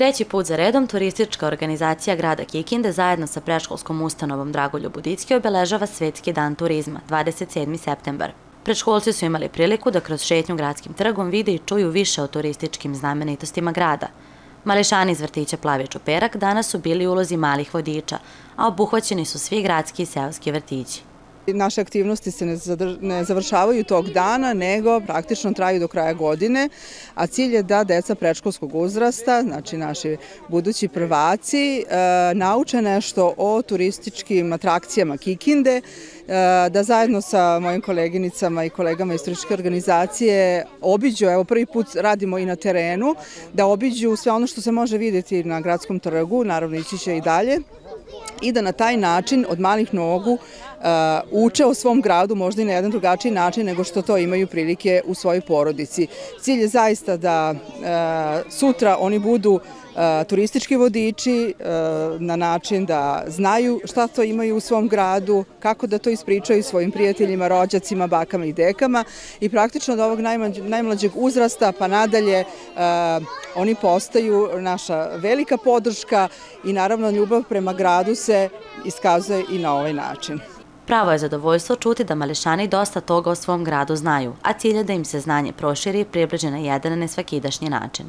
Treći put za redom turistička organizacija grada Kikinde zajedno sa preškolskom ustanovom Dragolju Budicki obeležava Svetski dan turizma 27. septembar. Predškolci su imali priliku da kroz šetnju gradskim trgom vide i čuju više o turističkim znamenitostima grada. Mališani iz vrtića Plavi Čuperak danas su bili ulozi malih vodiča, a obuhvaćeni su svi gradski i seoski vrtići. Naše aktivnosti se ne završavaju tog dana, nego praktično traju do kraja godine, a cilj je da deca prečkolskog uzrasta, znači naši budući prvaci, e, nauče nešto o turističkim atrakcijama Kikinde, e, da zajedno sa mojim koleginicama i kolegama iz turističke organizacije obiđu, evo prvi put radimo i na terenu, da obiđu sve ono što se može videti na gradskom trgu, naravno ići će i dalje, i da na taj način od malih nogu uh, uče o svom gradu možda i na jedan drugačiji način nego što to imaju prilike u svojoj porodici. Cilj je zaista da uh, sutra oni budu E, turistički vodiči na način da znaju šta to imaju u svom gradu, kako da to ispričaju svojim prijateljima, rođacima, bakama i dekama i praktično od ovog najmlađeg uzrasta pa nadalje oni postaju naša velika podrška i naravno ljubav prema gradu se iskazuje i na ovaj način. Pravo je zadovoljstvo čuti da Mališani dosta toga o svom gradu znaju, a cilj je da im se znanje proširi i približe na jedan nesvakidašnji način.